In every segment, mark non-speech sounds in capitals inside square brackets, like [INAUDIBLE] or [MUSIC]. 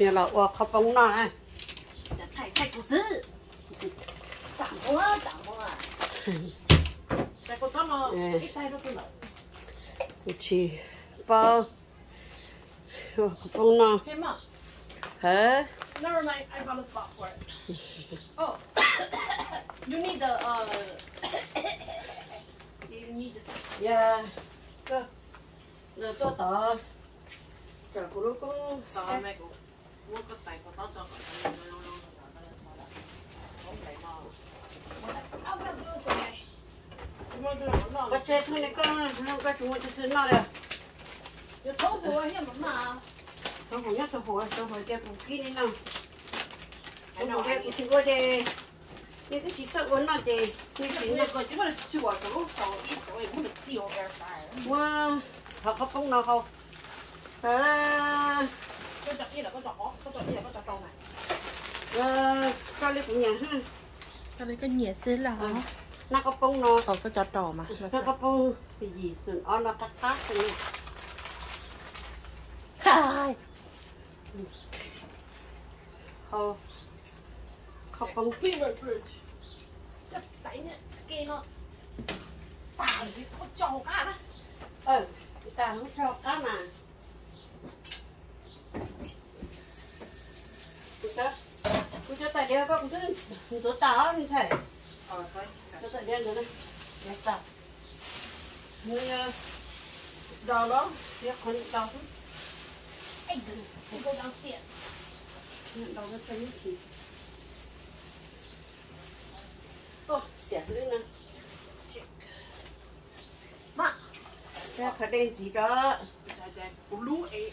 phiền là ô khó bóng nó này dạ, thầy thầy cũng dữ chẳng mua chẳng mua thầy cũng có lo ít tay nó cũng lỡ chị bao khó bóng nó hả? Never mind, I found a spot for it. Oh, you need the, uh, [COUGHS] you need the. Yeah, go. Rồi tôi tỏ, trời của nó Mua cái tay của tao cho cái lâu lâu lâu lâu không phải mà. Áo cái blue của này. Mua cái nó có nó. chơi thôi này con không có chúng tôi thứ nó rồi Yo tofu ở hiện mà. tôi không nhớ tôi hồi tôi hồi cái bụng kia này nào I tôi know. hồi cái I bụng need- kia qua đây nhưng cái chỉ sợ uốn nó thì như这thế个 nào 这个去我手手一手也不能丢边儿 wow họ có không nào không à cái chặt kia là có chặt có có chặt là có chặt cầu này. Ờ cho lấy của nhà ha. Cái nhẹ xí là hả? nó có bông nó còn có chặt trò mà. Nó có bông thì gì sườn on nó cắt cắt rồi hai. Ờ. Không không bông kia rồi fridge. Chắc tại nhá kia nó. Tao thì có trò cá. Đó ừ tao không trò cá mà. Puta, puta tak dia apa? Puta, puta tak ni saya. Oh, sorry. Puta tak dia mana? Dia tak. Ni dah lah, dia kan dah tu. Eh, puta dah siap. Dah dah sini. Oh, siap ni nak. Mak, saya kena jadi dah. Jadi, ulu eh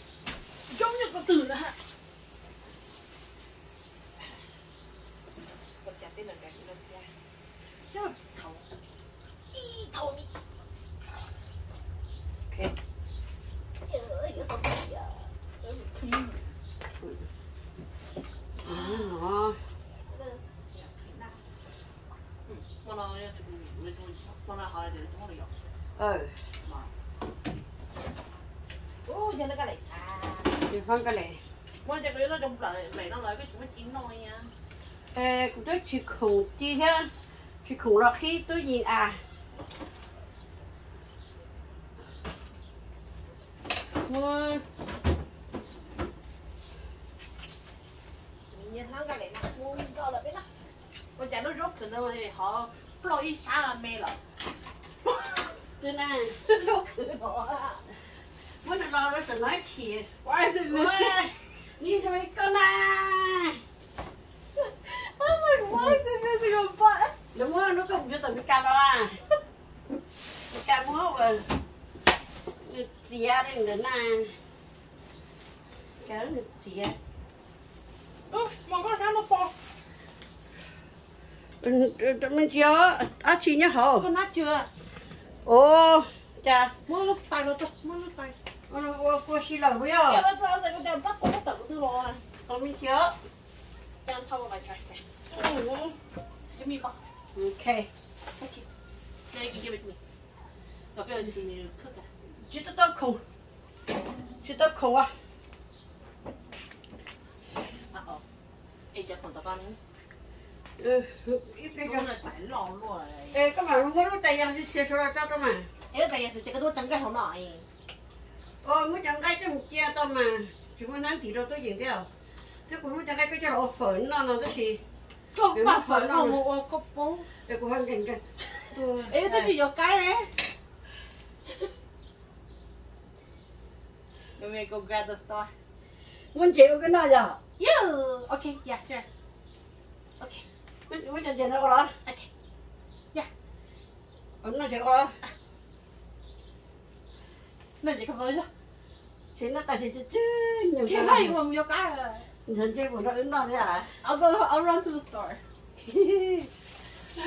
ra khởi đèn gì đó 来来到来个什么金诺呀？ Ê, cũng tới chị khủng chi ha chị khủng là khi tôi nhìn à Ôi, 你那个嘞，那我到了边了。我家都肉可能我好，不老一下没了， tôi nè 肉可了。 muốn là lo nó sẽ nói chị 我还是没。 You drink on that. I'm like, why is it missing a button? Đúng rồi, nó cũng như tầm cái cam đó à. Cái cam muốn hốc rồi Chị ra đây đến à Cái đó chị ra. Ủa, mà có cái nó bò ừ, ừ, Mình chưa, á chị nhá hổ Con nát chưa? Ồ, chà. Mua lúc tay nó cho, mua lúc tay nó qua qua xí lẩu với 有 nhau 的时候这个叫把锅等着了， còn mình chưa 这样他们来开开。 ừ. 有米包。 ok 这个给不给？要不要去你看看？ chị tôi tôi không chị tôi không à 啊哦，哎，这看到干呢？ ừ ít cái 用 cho 了带老落来。 ê các bạn muốn nó tay ăn thì xia số ra cho tôi mà 哎，但是这个都整个好难哎。 ôi muốn chẳng gai trong chia tao mà chúng nó ăn tí đâu tôi dính theo thế cũng muốn chẳng cái cái cho nó phởn nó nó cái gì không bà phởn nó một một cốc bông để cô ăn gần gần ê tôi chỉ vô cái đấy [LAUGHS] Let me go grab the store. Muốn chịu cái nó giờ. Yeah. Okay, yeah, sure. Okay. Muốn muốn chịu nó rồi. Okay. Dạ. Yeah. Muốn nó chịu rồi. Nó chỉ có hơi rồi xin nó ta xin chứ chứ nhiều cái này không nhiều cái rồi chơi của nó ứng đó à I'll go I'll run to the store.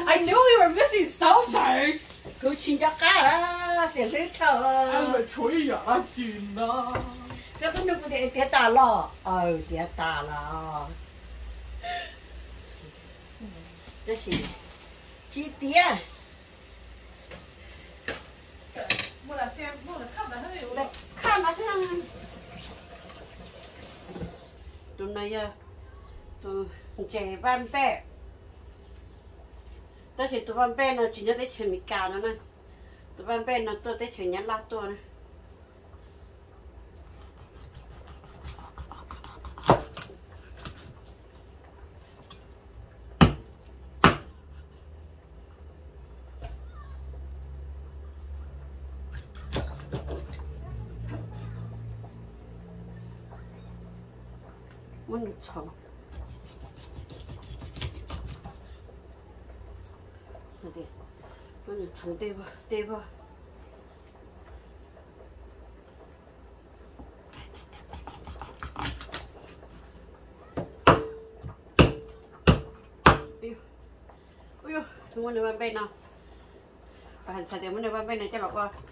I knew we were missing something. cứ chín cả đó sẽ lấy anh phải chuối giả chín đó cái cái nước để để ta lo ờ để ta lo cái gì chi tiết mua là xem mua là khắp là hết rồi tụi này tôi chè van bè tôi chỉ tôi van bè nó chỉ nhớ tới trẻ mình cả nó nè tôi van bè nó tôi tới trẻ nhắn la tôi nè muốn được chồng Này đi muốn được chồng tê vào tê vào ui ui muốn được bên bên nào và hành xài tiền muốn được bên bên này cho lọc vào wow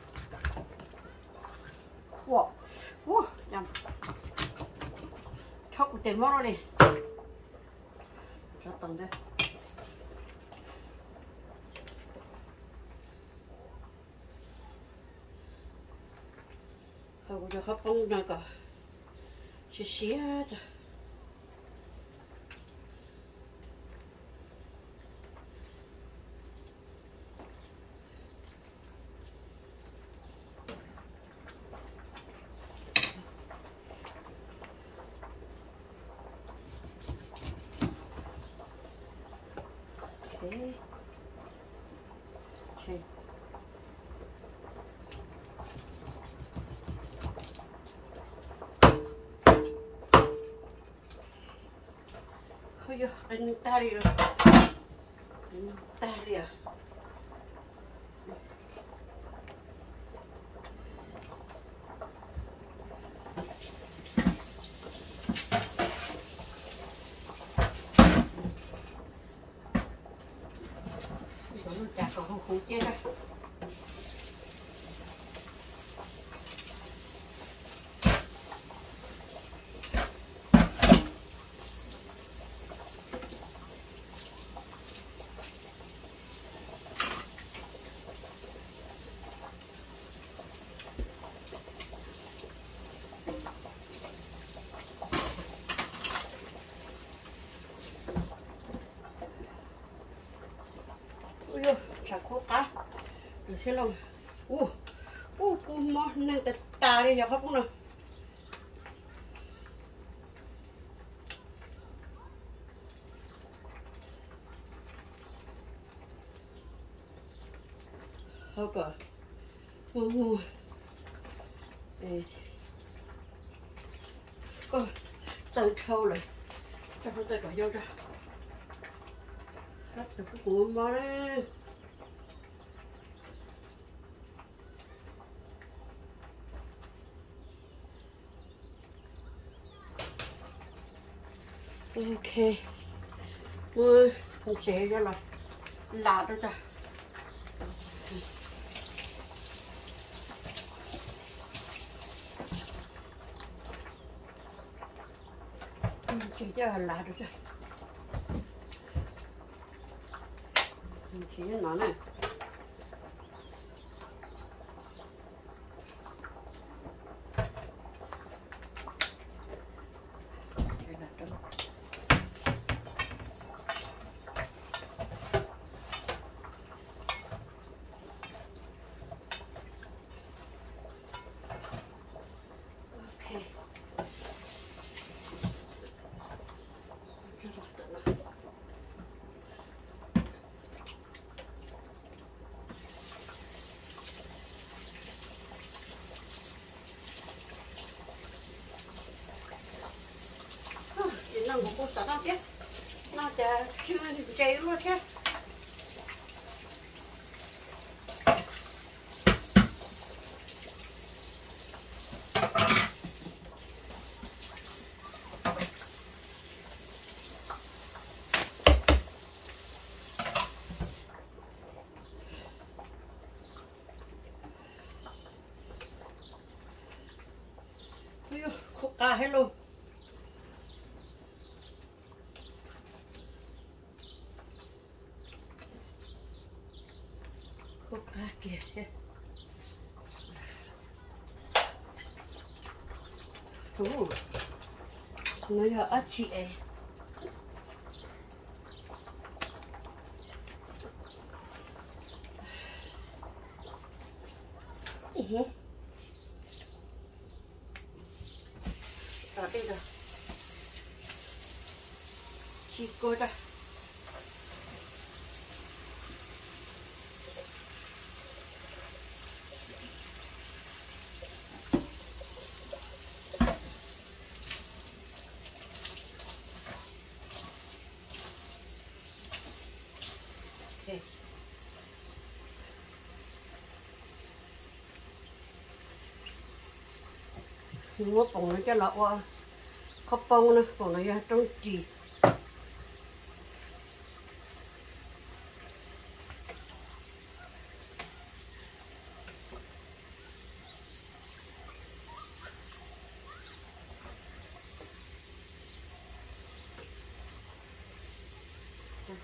chóc tiền mất rồi đi cho tầng đây 하고 저 합봉나가 시시하다 Ôi anh ta đi rồi Anh ta đi à Nó chặt còn không phụ chết á ui ôi chả có cá được thế lòng. U u cô mò năng tạt tà đi giờ không? Nào. Không à, mua mua ê. Có tự thâu rồi. Cho nó tay cởi vô ra hết được cái cuộn vào. Ok. Ui, không chế ra là lạ đó cha. Không chế ra là lạ đó cha. chỉ nó này chỉ nằm một con tạt nó chứ nó chả chưa cháy luôn chứ Ui Ồ. nó giờ ít chị ấy Ừ. Ở đây rồi Chị cô đây Okay mua bông nó cho lọ qua khóc bông nữa bông nó trong chỉ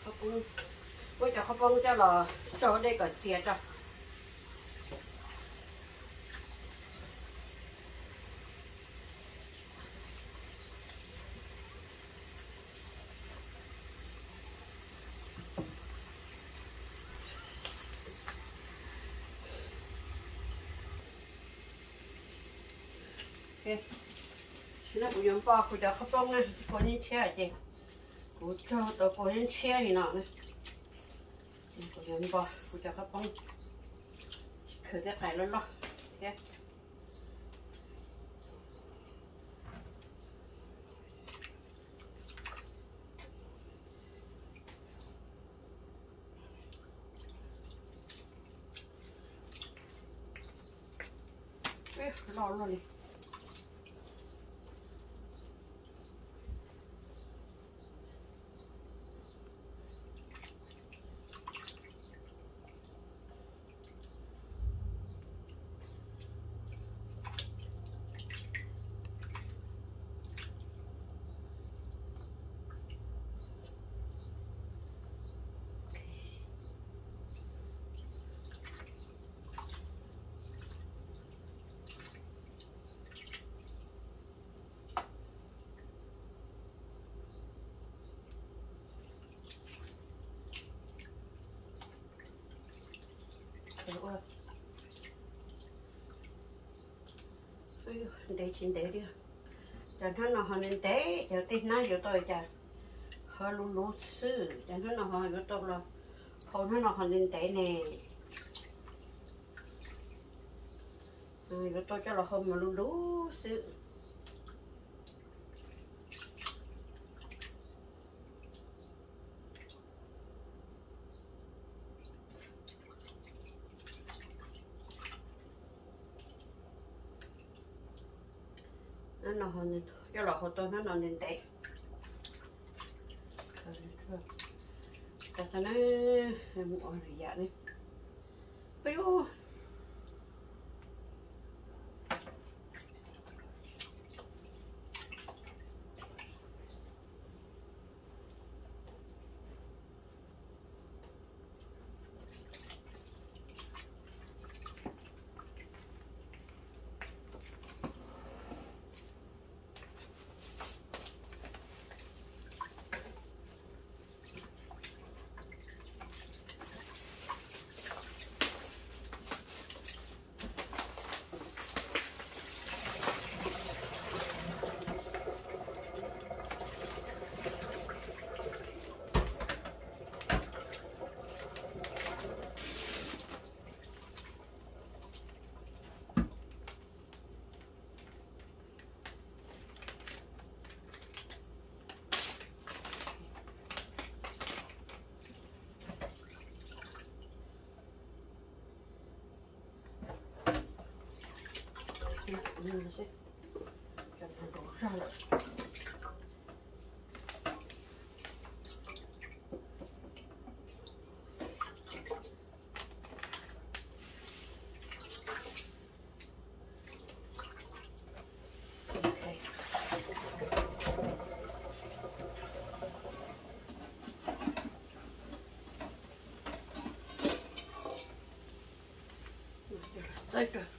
khóc bông. Bây giờ khóc bông cho lọ cho đây cả chia cho Okay. Sina bu yon ba ku da khapong na ko ni che je. Ku cho to ko ni che ni na ne. Ko yon ba ku da khapong. Khờ cái cái lo lo. Okay. Ê, lo lo đi. Đúng để chín để đi. Chẳng hắn nào họ nên để giờ tin nãy giờ tôi chả. Họ lú lú sư, chẳng hắn nào họ giờ tôi là. Họ nó nào họ nên để nè. Giờ tôi cho là không mà lú lú sư. Nó nó hơn cho lọ hồ tôi nó nó nên tệ cái nó em ôi là dạ đi ôi ô nhìn nó sẽ cho nó đổ ra lại Okay.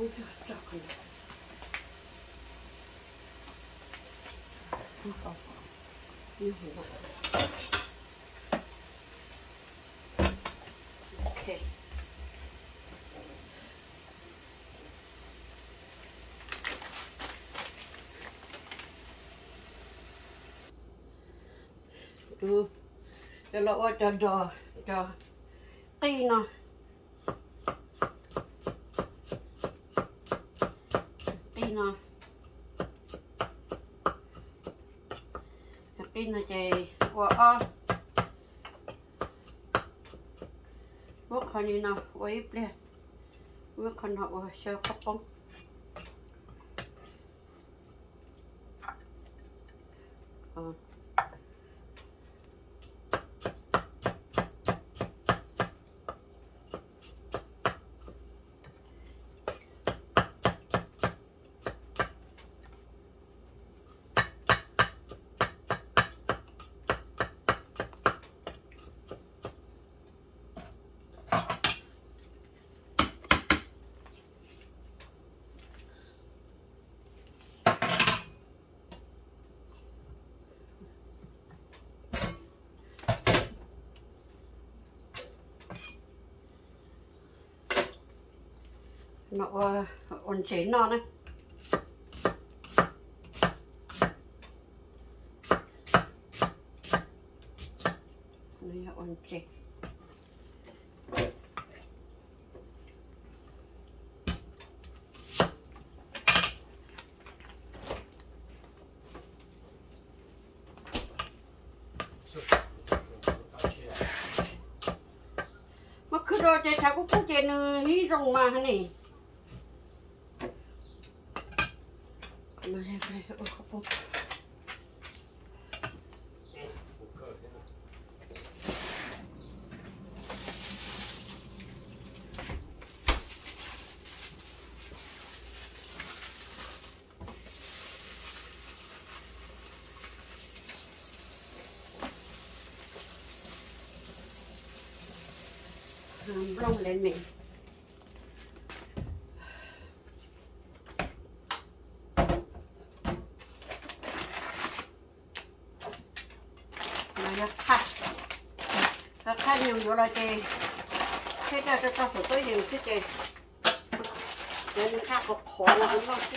포기 하자고. 이거 이거 오케이. 두 별로 어쩌죠 저 띠나 quốc khăn như nào qua ít lên quốc nó ờ, ổn chế nó này này ổn chế mà cứ rồi chế thà cũng cũng chế ừ, hí rong mà hả này mà đây đây không lên mình là khát cái khát nhiều chị thế ra cho ta phải tới nhiều chứ chị nên khát phục khó là không có chứ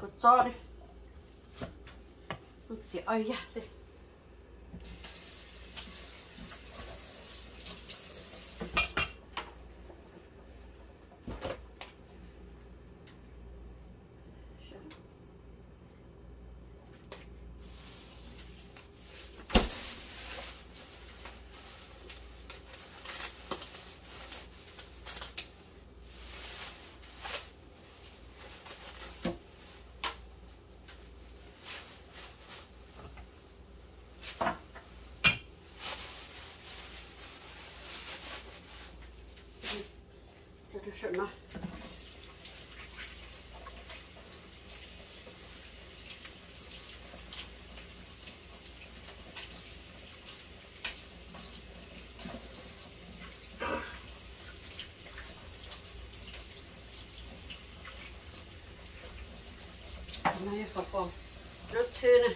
Cột cho đi. Cột sẽ ơi ya sẽ cho nó sợ nó này phập phồng rất thư này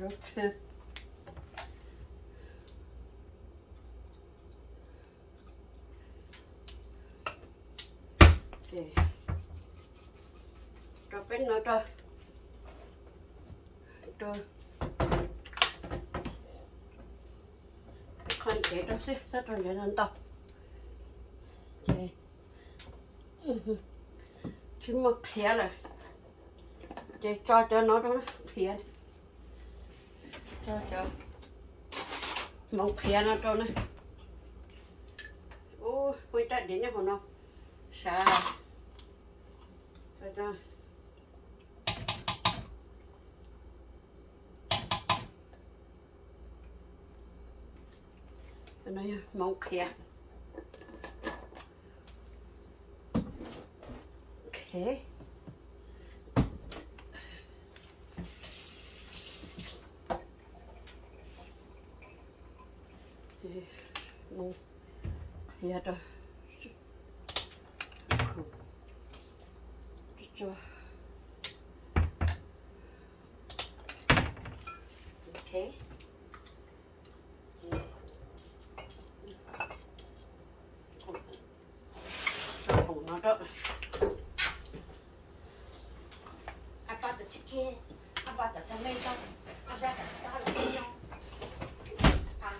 rất thư để trời trời con chế đâu xí rất là dễ ăn tao chế chứ mà khía là chế cho cho nó đó, khía cho cho. Một khía nó cho này. Ô quay trái đến nhá họ nó. Sao rồi cho cho nó mong khía Okay. Cho cùng I bought the chicken I bought the tomato I bought the jalapeno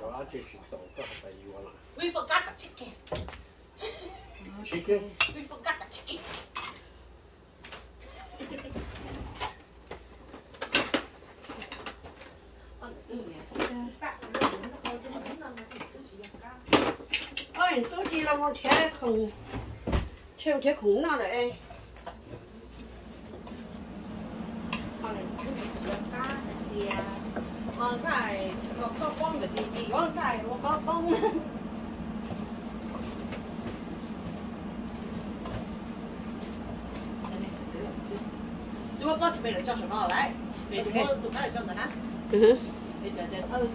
Đó chỉ chỉ tổ có phải gì vậy? We forgot the chicken. Chicken. We forgot the chicken. ơi tôi chỉ là một thế 채우제 공나래. khủng thải có có con là gì gì con thải nó có bông. Chúng con thì mình đã cho nó lại. Vì chúng con tụi nó đã cho rồi hả? Ừ Bây giờ đây Ừ,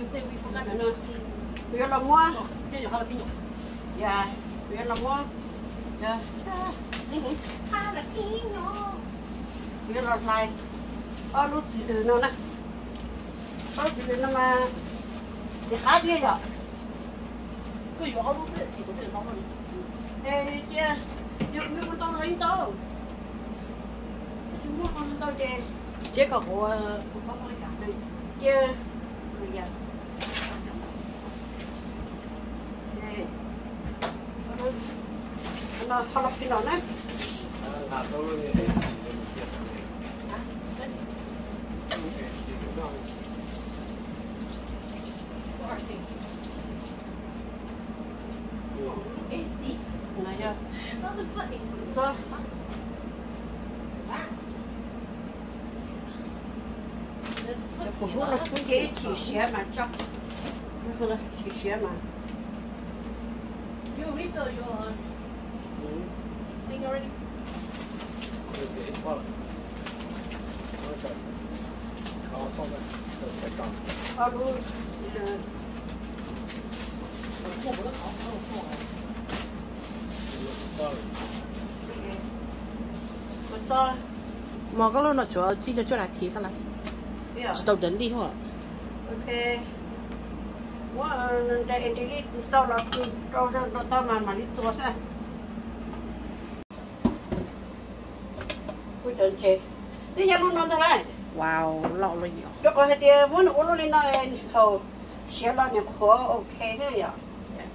đúng rồi. Bây giờ là mua. Đây là hoa là tinh nhục bây là mua dạ他的听懂。 bây là này ở lúc chỉ từ nó nè ở chỉ từ nó mà thì khá thế rồi 个有好多次，几个这个方法。 Ê, chia nhưng nhưng con tao lấy tao chúng mua con tao chè 这个我我帮忙一下。 chia rồi giờ Ê. jalapilona. AC. Naja. Was ist das AC? Doch. Pulou na punguete, enxerma, tchau. Eu vou lá, enxerma. You refill your nó không là chỉ xé mà You refill your thing already? Có không ạ? Tôi sẽ còn. ở đây ờ, 我我的烤烤烤。 Tôi con to mà cái lúc nó chúa chỉ cho chỗ là thí sao này bây giờ chỉ đầu đến đi thôi ok quá đây đi đi tao là tao tao tao mà mà đi tua sao có hai tia muốn uống luôn nó thầu xé lo nhập khó ok thế nhỉ yes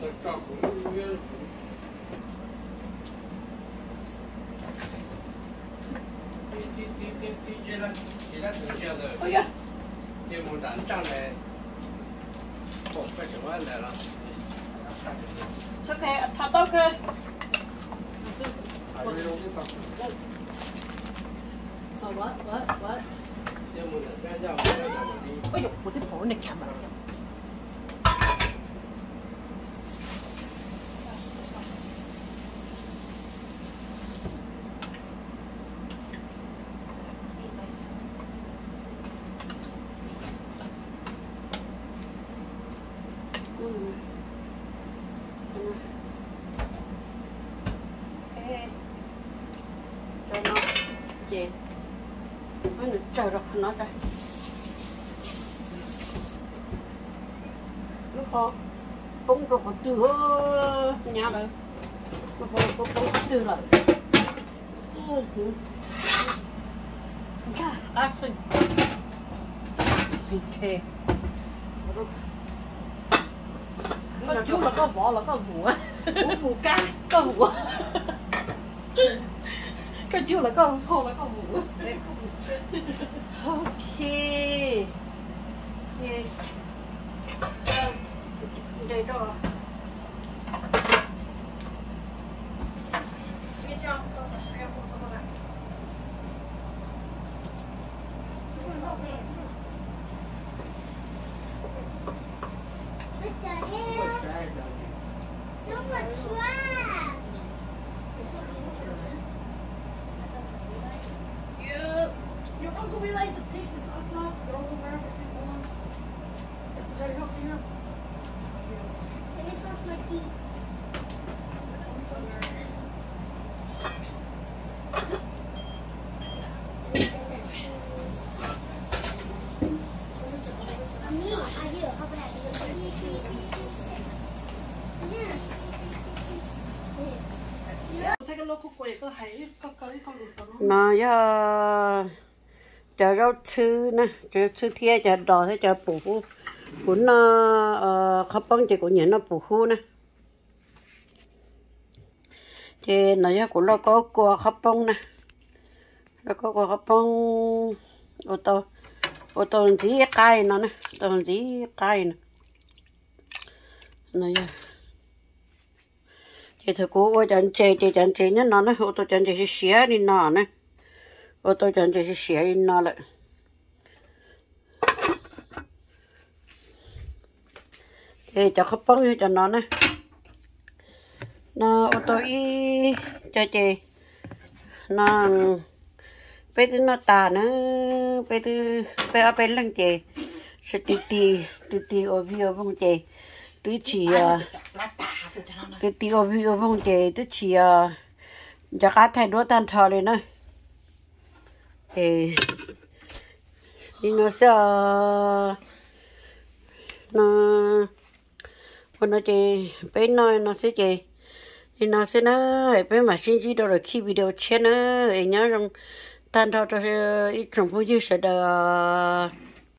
tôi cho cũng như đi đi đi đi đi接了接了头像的 ôi da 节目 我也来了他可以他都可以我这走吧走吧走吧我的天哎呦我的你看 nó khó bông rồi có từ nhà rồi nó khó có bông từ rồi Yeah, actually. Okay. có chú là có vỏ là có vụ á Ủa phù ca. có vụ có chú là có hô là có vụ Okay. Yeah. You, your uncle be like, just takes his socks off, throws them wherever he wants. Is that helping you? Let my feet. Nó. Giờ chờ rau thư nè, chờ thư thia chờ đỏ thế chờ bù của nó ờ, khó bông thì cũng nhận nó bù khu nè. Thì nó giờ của nó có qua khó bông nè. Nó có qua khó bông ô tô. Ô tô gì cay nó nè, tô gì cay nè. Nó giờ thì thử cô, ôi chẳng chê chị chẳng chê nhá nó nè, ô tô chẳng chê sẽ xé đi nó nè ô tô chẳng chê sẽ xé đi nó lại chị cho khóc bóng cho nó nè. Nó ô tô y cho chị. Nó bây giờ nó tà nữa. Bây giờ bây giờ bên lăng chị. Sẽ tì tì tì tì ở phía ở vùng chị. Tứ chỉ à cái tiêu vi ở vùng chế tức chỉ à giờ cá thay đũa tan thò lên nữa thì nó sẽ nó còn nó chơi bé nói nó sẽ chơi thì nó sẽ nó ở bên mà xin chỉ đó rồi khi video trên nó ở nhớ rằng tan thao cho ít trong phố dưới sẽ được